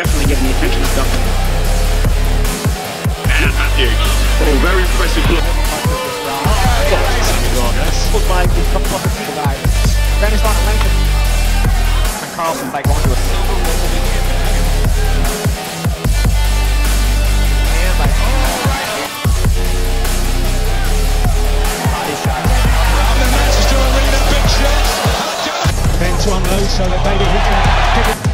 definitely getting the attention of Oh, very impressive look. Good by the top of not a mention. And Carlson oh, right. Body shot. Big. Benn to unload so that maybe he can